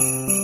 Mm-hmm.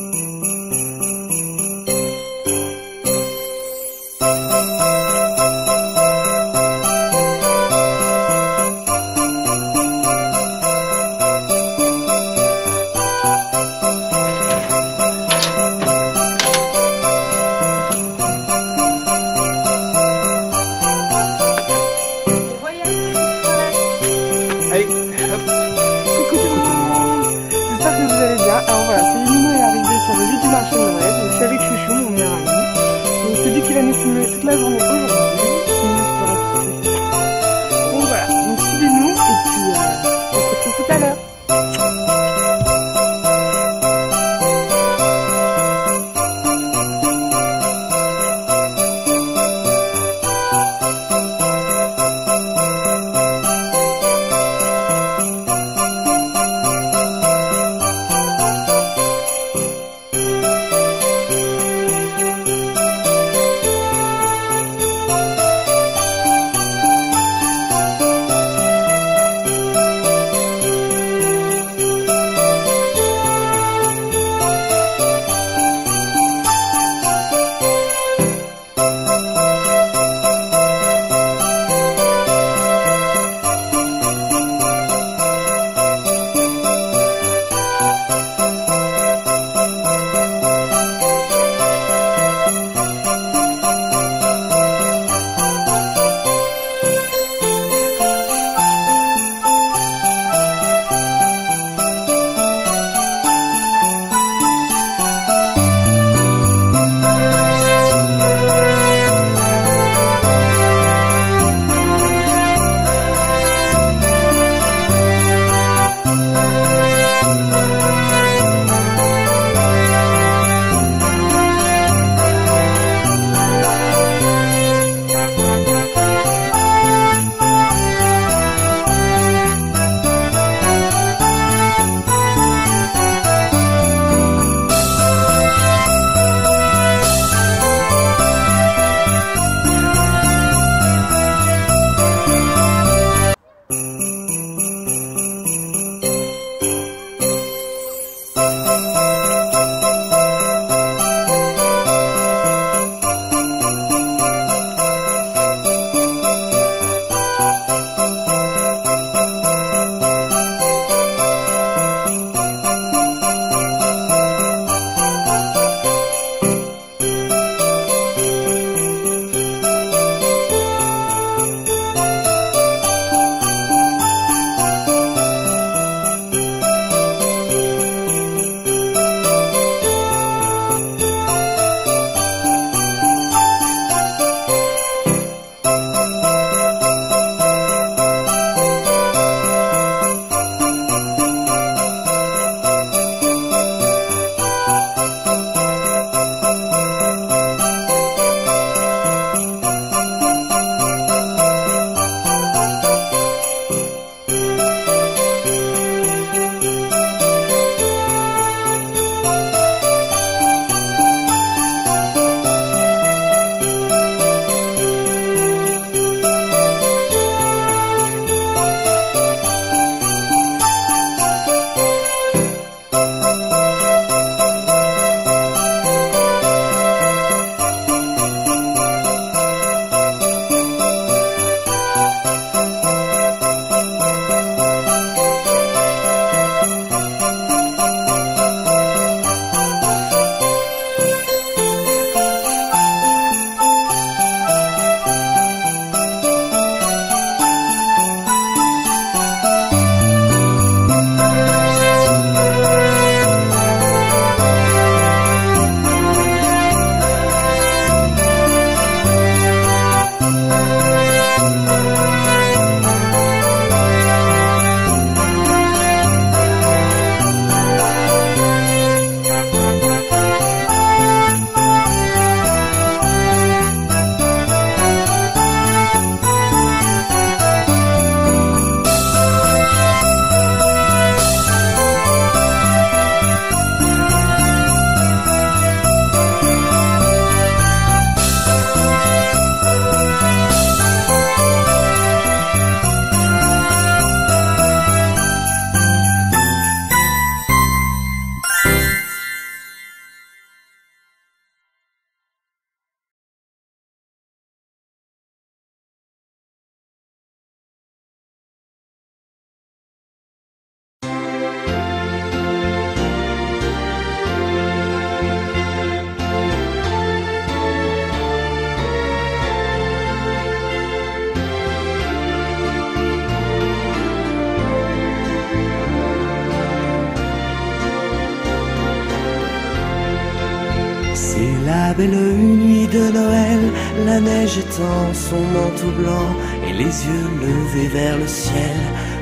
Belle nuit de Noël, la neige étend son manteau blanc et les yeux levés vers le ciel,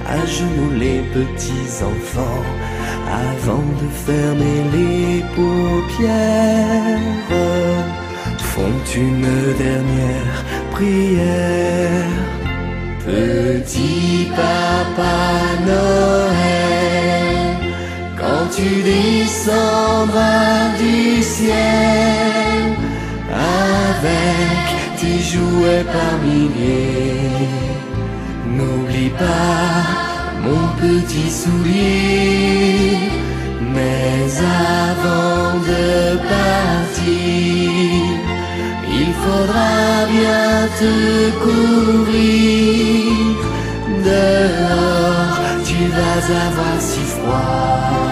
à genoux les petits enfants, avant de fermer les paupières, font une dernière prière. Petit papa Noël, quand tu descendras du ciel avec tes jouets par milliers, n'oublie pas mon petit soulier. Mais avant de partir, il faudra bien te couvrir. Dehors, tu vas avoir si froid.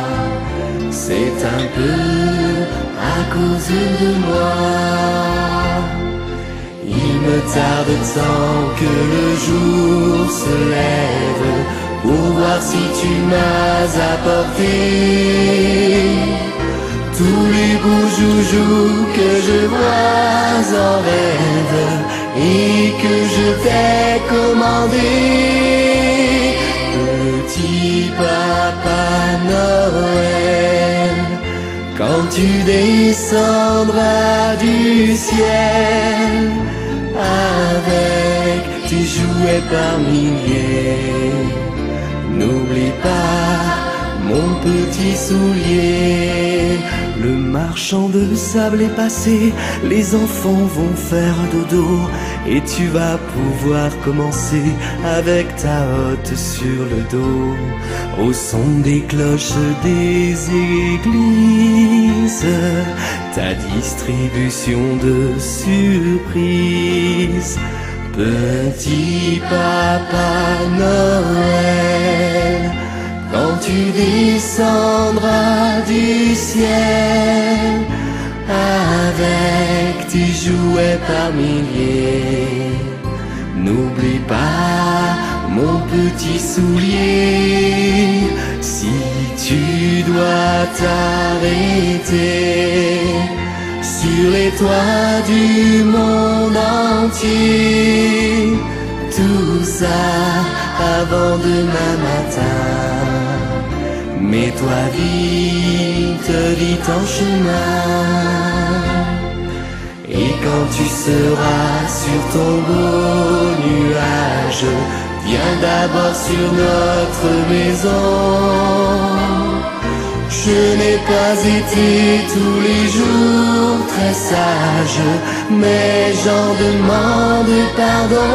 C'est un peu cause de moi. Il me tarde tant que le jour se lève pour voir si tu m'as apporté tous les beaux joujoux que je vois en rêve et que je t'ai commandé. Petit papa Noël, tu descendras du ciel avec tes jouets par milliers, n'oublie pas mon petit soulier. Le marchand de sable est passé, les enfants vont faire dodo. Et tu vas pouvoir commencer avec ta hotte sur le dos. Au son des cloches des églises, ta distribution de surprises. Petit papa Noël, tu descendras du ciel avec tes jouets par milliers, n'oublie pas mon petit soulier. Si tu dois t'arrêter sur les toits du monde entier, tout ça avant demain matin. Mets-toi vite, vite en chemin. Et quand tu seras sur ton beau nuage, viens d'abord sur notre maison. Je n'ai pas été tous les jours très sage, mais j'en demande pardon.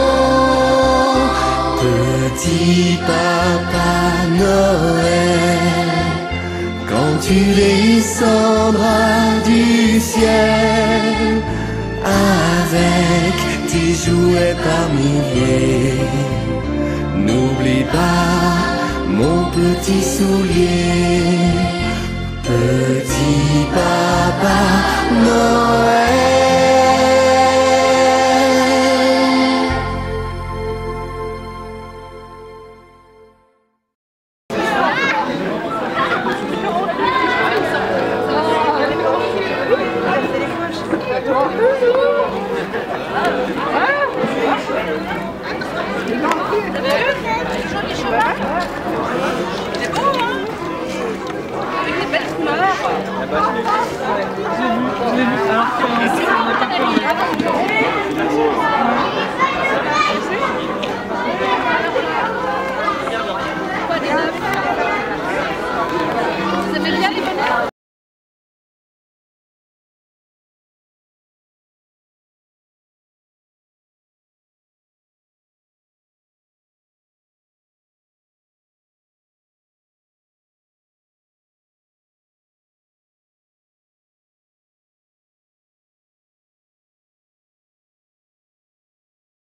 Petit papa Noël, tu descendras du ciel avec tes jouets par milliers, n'oublie pas mon petit soulier. Petit papa Noël. Je l'ai vu. Je l'ai vu. Alors